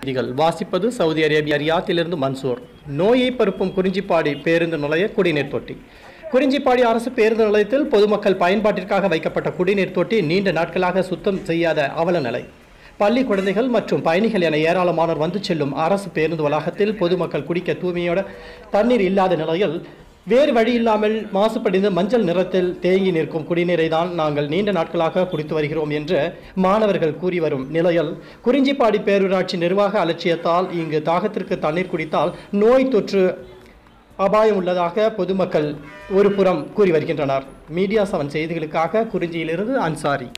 செய்திகள். வாசிப்பது Saudi Arabia ரியாத்திலிருந்து Mansoor. நோயை பருப்பும் குறிஞ்சிப்பாடி பேருந்து நிலைய குடிநீர் தொட்டி. குறிஞ்சிப்பாடி அரசு பேருந்து நிலையத்தில் பொதுமக்கள் பயன்பாட்டிற்காக வைக்கப்பட்ட குடிநீர் தொட்டி நீண்ட நாட்களாக சுத்தம் செய்யாத அவல நிலை. பள்ளி குழந்தைகள் மற்றும் பயணிகள் என ஏராளமானோர் வந்து செல்லும் அரசு பேருந்து வளாகத்தில் பொதுமக்கள் குடிக்க தூய்மையோட தண்ணீர் இல்லாத நிலையில் வேறு வழி இல்லாமல் மாசுபடிந்து மஞ்சள் நிறத்தில் தேங்கி நிற்கும் குடிநீரை தான் நாங்கள் நீண்ட நாட்களாக குடித்து வருகிறோம் என்று மாணவர்கள் கூறி வரும் நிலையில் குறிஞ்சிப்பாடி பேரூராட்சி நிர்வாக அலட்சியத்தால் இங்கு தாகத்திற்கு தண்ணீர் குடித்தால் நோய் தொற்று அபாயம் உள்ளதாக பொதுமக்கள் ஒரு புறம் கூறி வருகின்றனர். மீடியா செவன் செய்திகளுக்காக குறிஞ்சியிலிருந்து அன்சாரி.